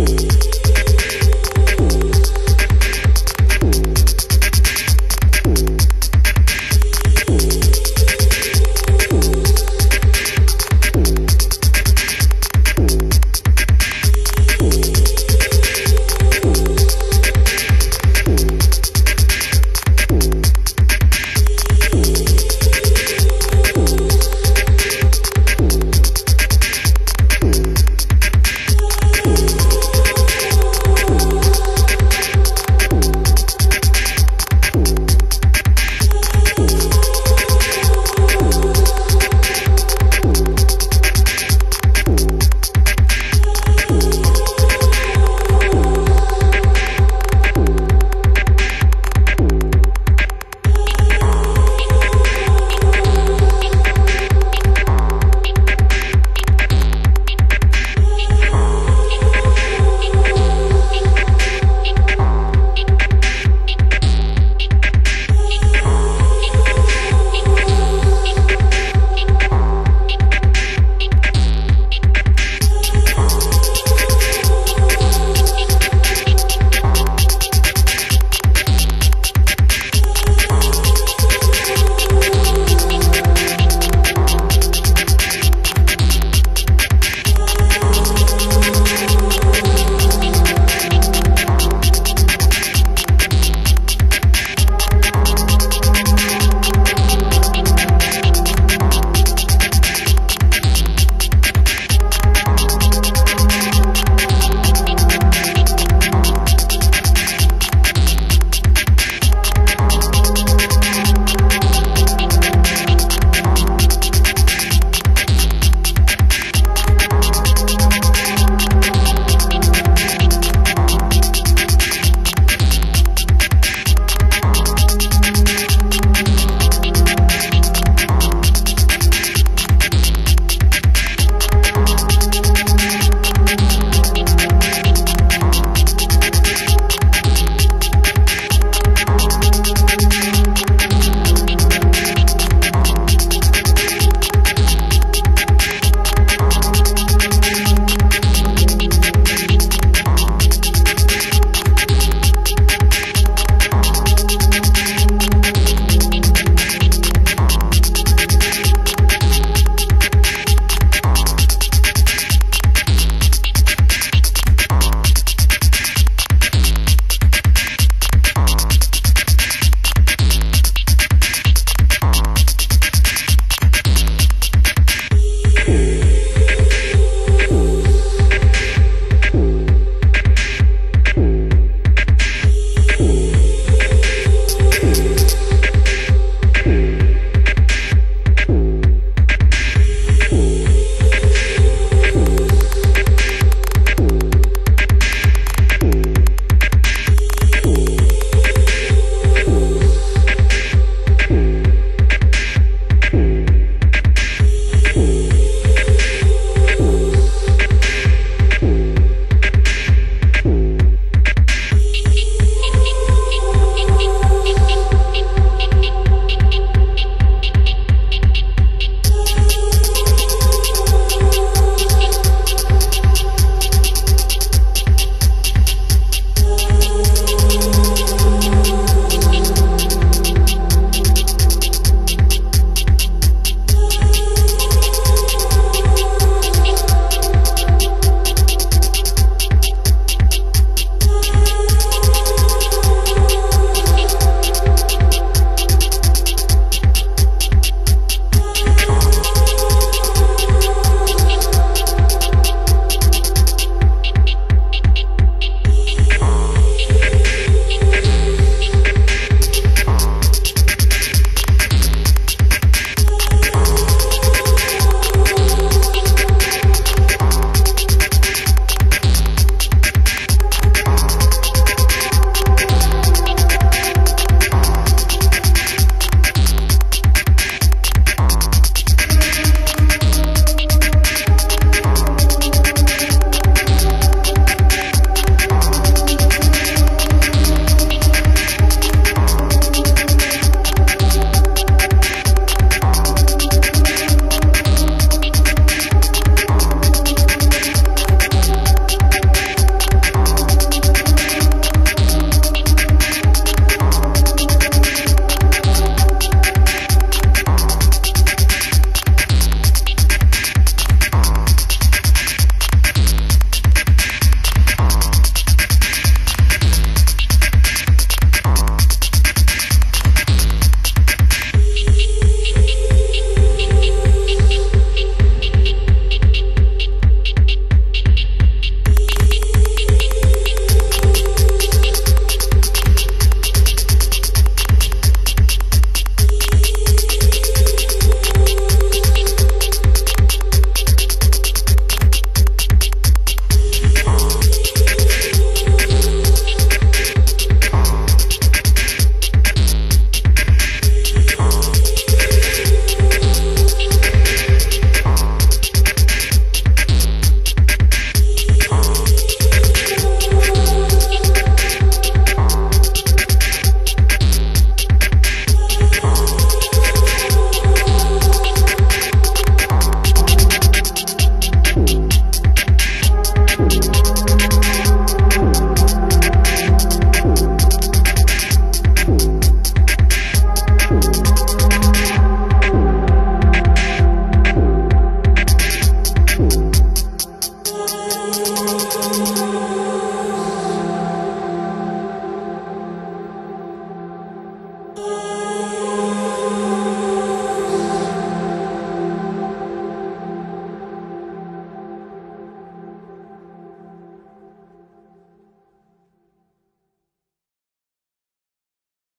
Ooh.